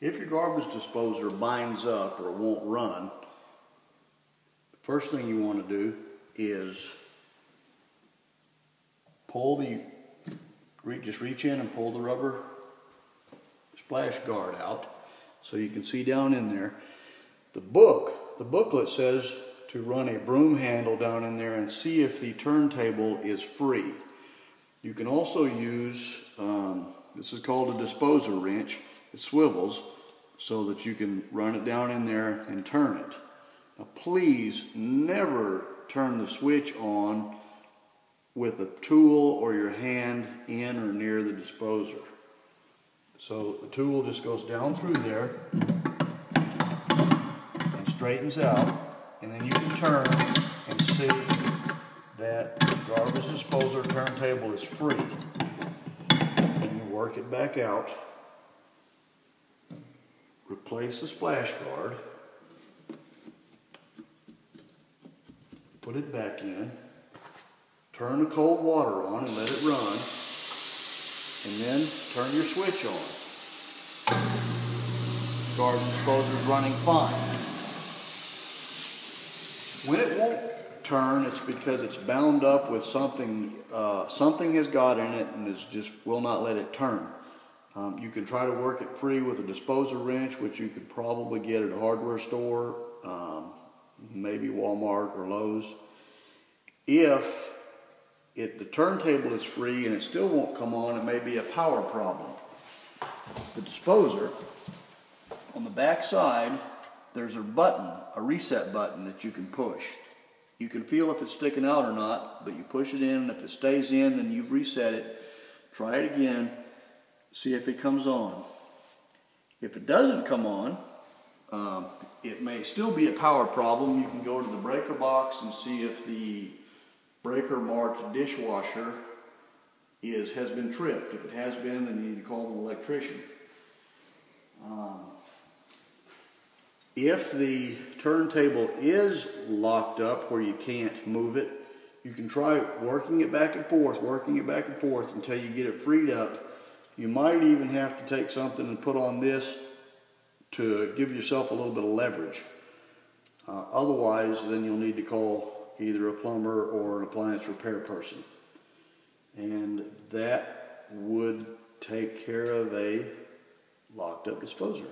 If your garbage disposer binds up or won't run, the first thing you want to do is pull the, just reach in and pull the rubber splash guard out so you can see down in there. The book, the booklet says to run a broom handle down in there and see if the turntable is free. You can also use, um, this is called a disposer wrench. It swivels so that you can run it down in there and turn it. Now please never turn the switch on with a tool or your hand in or near the disposer. So the tool just goes down through there and straightens out and then you can turn and see that the garbage disposer turntable is free. And you work it back out, replace the splash guard, put it back in, turn the cold water on and let it run, and then turn your switch on. Garbage disposer is running fine. When it won't turn, it's because it's bound up with something, uh, something has got in it and is just will not let it turn. Um, you can try to work it free with a disposer wrench, which you could probably get at a hardware store, um, maybe Walmart or Lowe's. If it, the turntable is free and it still won't come on, it may be a power problem. The disposer, on the back side, there's a button, a reset button that you can push. You can feel if it's sticking out or not, but you push it in, and if it stays in, then you've reset it. Try it again, see if it comes on. If it doesn't come on, um, it may still be a power problem. You can go to the breaker box and see if the breaker marked dishwasher is has been tripped. If it has been, then you need to call an electrician. Um, if the turntable is locked up where you can't move it, you can try working it back and forth, working it back and forth until you get it freed up. You might even have to take something and put on this to give yourself a little bit of leverage. Uh, otherwise, then you'll need to call either a plumber or an appliance repair person. And that would take care of a locked up disposer.